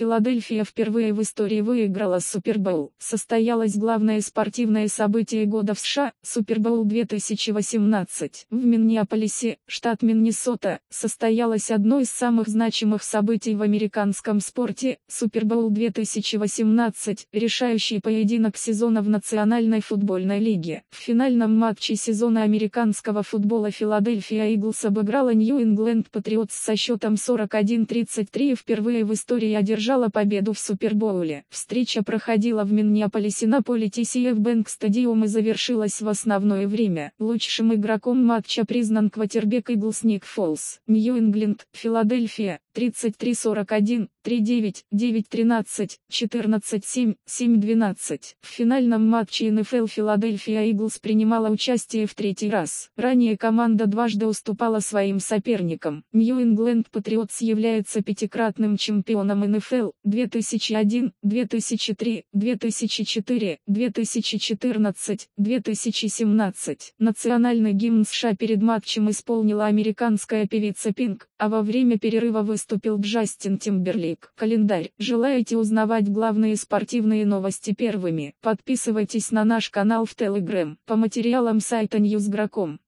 Филадельфия впервые в истории выиграла Супербоул. Состоялось главное спортивное событие года в США, Супербоул 2018. В Миннеаполисе, штат Миннесота, состоялось одно из самых значимых событий в американском спорте, Супербоул 2018, решающий поединок сезона в Национальной футбольной лиге. В финальном матче сезона американского футбола Филадельфия Иглс обыграла Нью-Ингленд Патриотс со счетом 41-33 и впервые в истории одержала победу в Супербоуле. Встреча проходила в Миннеаполисе на поле TCF Bank Stadium и завершилась в основное время. Лучшим игроком матча признан квотербек Иглс Ник Фолс. Нью-Ингленд, Филадельфия, 33-41, 3-9, 9-13, 14-7, 7-12. В финальном матче НФЛ Филадельфия Иглс принимала участие в третий раз. Ранее команда дважды уступала своим соперникам. Нью-Ингленд Патриотс является пятикратным чемпионом НФЛ 2001, 2003, 2004, 2014, 2017. Национальный гимн США перед матчем исполнила американская певица Пинк, а во время перерыва выступил Джастин Тимберлик. Календарь. Желаете узнавать главные спортивные новости первыми? Подписывайтесь на наш канал в Telegram по материалам сайта Newsgro.com.